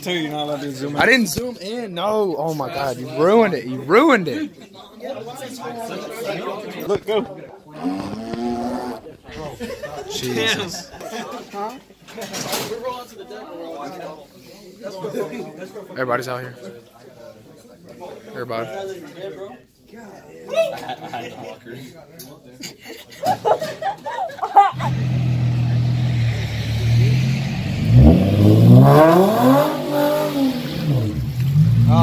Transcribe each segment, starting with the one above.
just told you you're not allowed to zoom in. I didn't zoom in. No. Oh my god, you ruined it. You ruined it. Look, go. Jesus. Everybody's out here. Everybody. He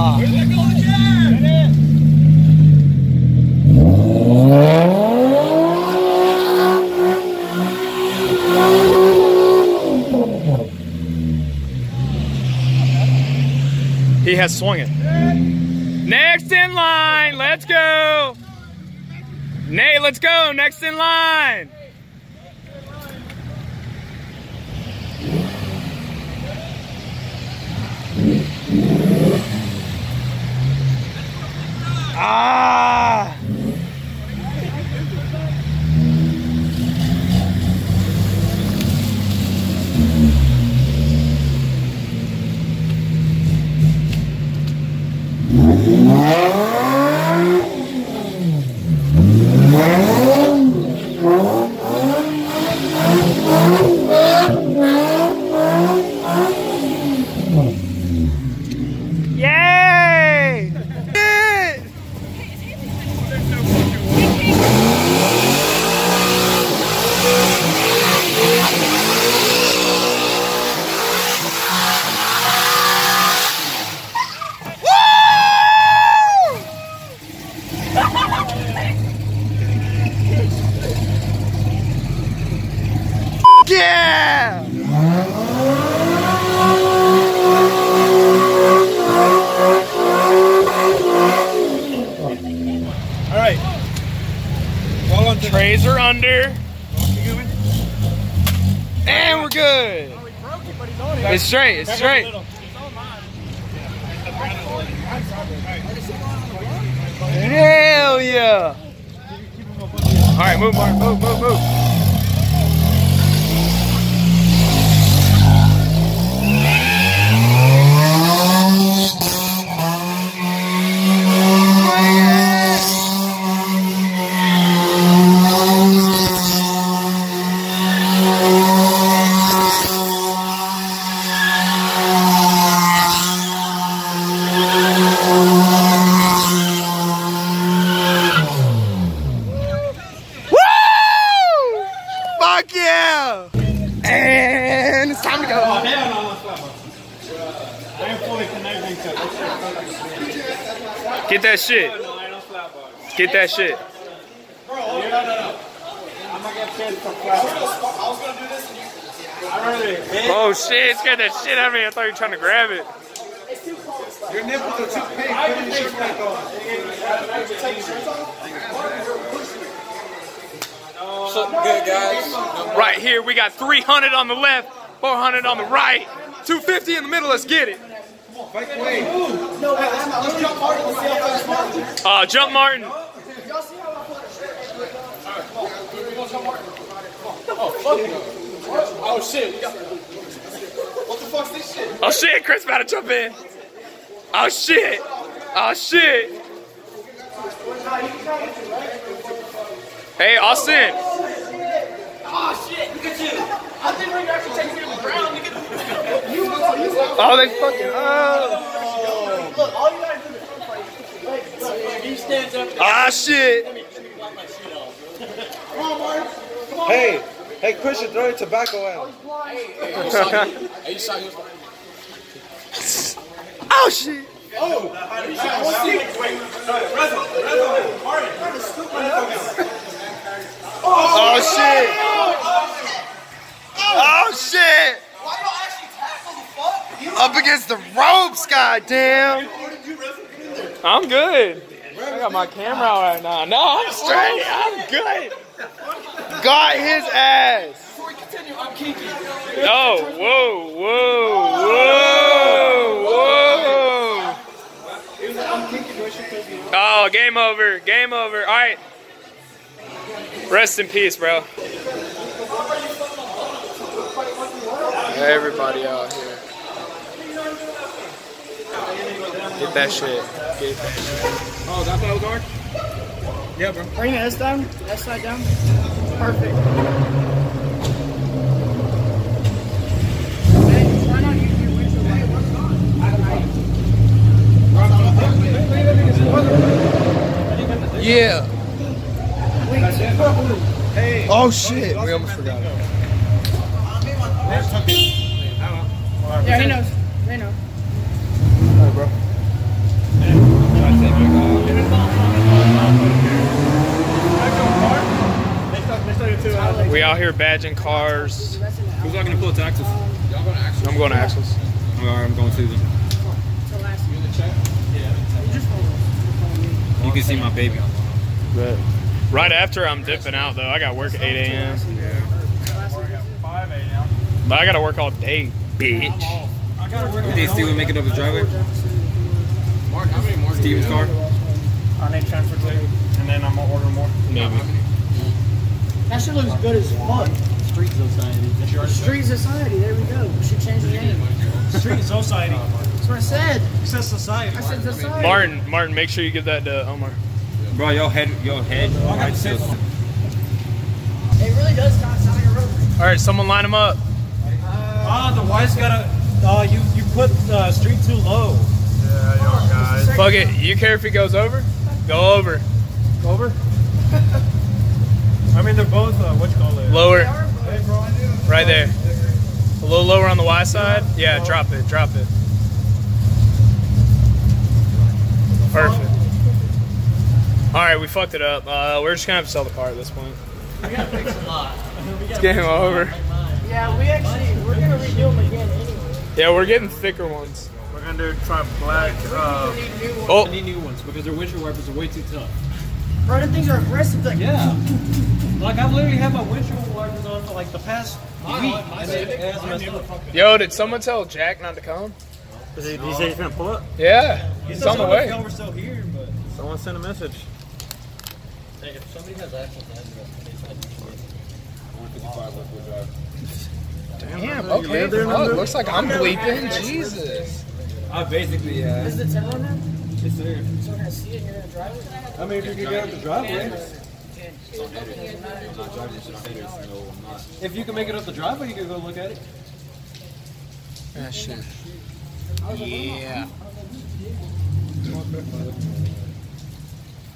has swung it. Next in line. Let's go. Nate, let's go. Next in line. Yeah. Under. And we're good. It's straight. It's straight. Hell yeah. All right, move, Mark. Move, move, move. Woo! Fuck yeah! And it's time to go. Hell no, I'm not I am fully connecting to Get that shit. Get that shit. No, no, no. I'm gonna get paid for I was gonna do this. Oh shit, it scared that shit out of me. I thought you were trying to grab it. Your nipples are too big. Put your shirt back on. Good, guys. Right here, we got 300 on the left, 400 on the right, 250 in the middle. Let's get it. Fight way. Uh, jump Martin. Oh shit. we got- What the fuck's this shit? Oh shit, Chris about to jump in. Oh shit. Oh shit. Hey, Austin. Oh shit, look at you. I think we're actually taking it on the ground. Look at you. Oh, they fucking. Oh. Look, all you gotta do is like, look, he stands up. Ah shit. Hey, hey, Christian, throw your tobacco out. Oh shit. Oh Oh, shit. Oh, oh shit. Up against the ropes, goddamn. I'm good. I got my camera out right now. No, I'm straight. I'm good. Got his ass. Oh, whoa, whoa, whoa, whoa. Oh, game over. Game over. All right. Rest in peace, bro. Everybody out here. Get that shit. Get that shit. Oh, that's how dark? Yeah, bro. Bring this down. That side down. Perfect. Hey, try not to use your windshield Yeah. Oh shit. We almost forgot. Yeah, he knows. They know. Alright, bro. We out here badging cars. Who's not gonna pull taxes? I'm going to Axel's. I'm going to them. So last year. You can see my baby. Right after I'm dipping out though. I got work at 8 a.m. Yeah. But I gotta work all day, bitch. Did Steven make it up the driveway? Mark, how many more? Steven's car? I need transfer transportation, and then I'm gonna order more. Maybe. That shit looks good as fuck. Street Society. Street Society. There we go. We should change the name. Street Society. That's what I said. It says society. I said Society. Martin, Martin, make sure you give that to Omar. Bro, your head, your head. Right, so, It really does kind of sound like a road. All right, someone line them up. Ah, the wife's gotta. Uh, you you put uh, street too low. Yeah, yo guys. Fuck it. You care if it goes over? Go over. Over. I mean, they're both uh, what you call it. Lower. Right there. A little lower on the Y side. Yeah, drop it. Drop it. Perfect. All right, we fucked it up. Uh, we're just gonna have to sell the car at this point. We gotta fix a lot. it's game over. Yeah, we actually we're gonna redo them again anyway. Yeah, we're getting thicker ones. We're gonna try black. Uh, We need new ones. Oh, I need new ones because their windshield wipers are way too tough. Bro, the things are aggressive. Like, yeah. Like I've literally had my windshield wipers on for like the past week. and it it hasn't yo, did someone tell Jack not to come? Is he, he said he's gonna pull up? Yeah, He's on the way. We're still here, but someone sent a message. If somebody has access to Damn. Okay. Fuck, looks like I'm bleeping. Jesus. I basically, yeah. is the 10 one now? It's there. So we're gonna see it and you're gonna drive it? I mean, if you can get up the driveway. I'm not driving to the no, I'm not. If you can make it up the driveway, you can go look at it. Ah, shit. Yeah.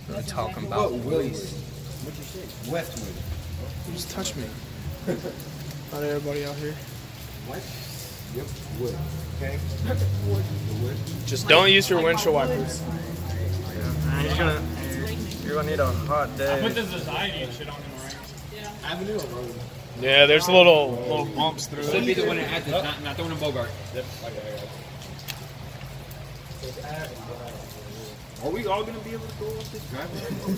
We're talking about Willie's. What you say? Westwood. Just touch me. Not everybody out here. What? Yep, wood. Okay? Just don't use your windshield wipers. You're gonna, you're gonna need a hot day. Yeah, there's little little bumps through Should be it. the one at the, oh. not, not the one in Bogart. Are we all gonna be able to go up this driveway?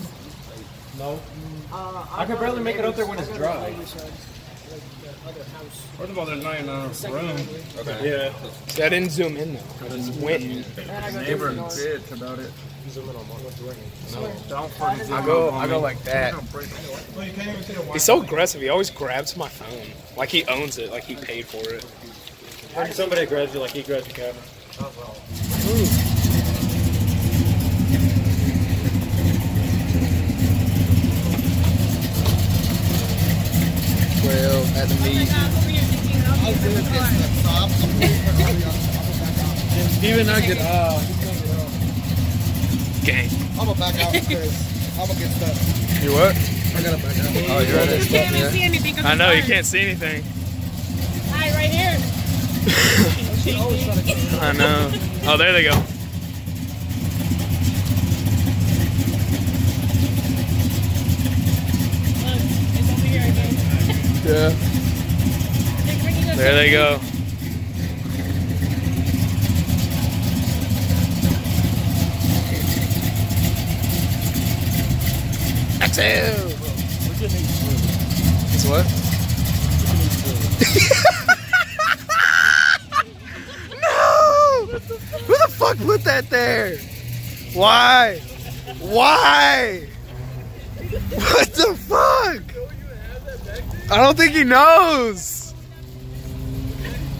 No. I could barely make it up there when it's dry. First of all, there's not enough room. Yeah. See, I didn't zoom in though. I just went in. Neighbor bitch about it. Don't I go, I go like that. He's so aggressive. He always grabs my phone, like he owns it, like he paid for it. When somebody grabs you like he grabs your camera. Well, at the meet. Steven, I get uh, Gang. I'm gonna back out because I'm gonna get stuck. You what? I gotta back out. Oh, you're right. You can't even see anything. 'cause I know you can't see anything. Hi, right here. I know. Oh, there they go. Look, it's over here again. Yeah. There they go. Exhale. It's what? no! Who the fuck put that there? Why? Why? What the fuck? I don't think he knows.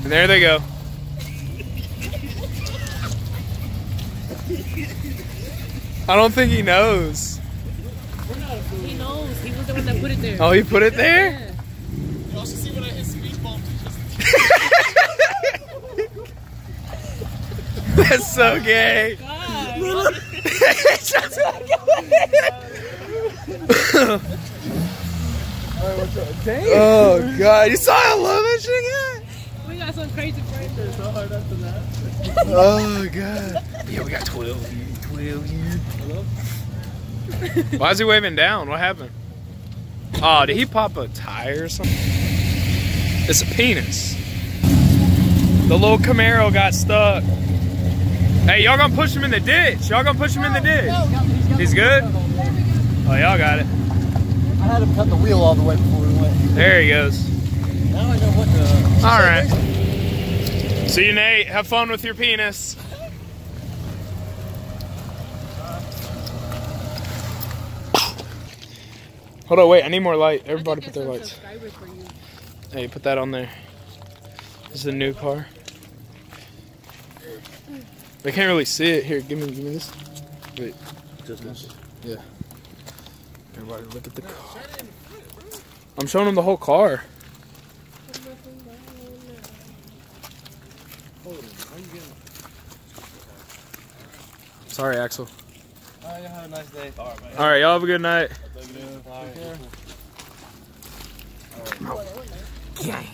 And there they go. I don't think he knows. He knows. He was the one that put it there. Oh, he put it there? Yeah. That's so gay. Oh God. oh god, you saw how low that shit We got some crazy friends. that. Oh god. Yeah, we got 12 here. 12 here. Why is he waving down? What happened? Oh, did he pop a tire or something? It's a penis. The little Camaro got stuck. Hey, y'all gonna push him in the ditch. Y'all gonna push him in the ditch. He's good? Oh, y'all got it. I had him cut the wheel all the way before we went. There he goes. Now I know what to. All right. See you, Nate. Have fun with your penis. Hold on, wait. I need more light. Everybody put their lights. Hey, put that on there. This is a new car. They can't really see it. Here, give me, give me this. Wait. Yeah. Everybody, look at the car. I'm showing them the whole car. Sorry, Axel. Oh, you have a nice day. All right, man. All right, y'all have a good night. Take care. Gang.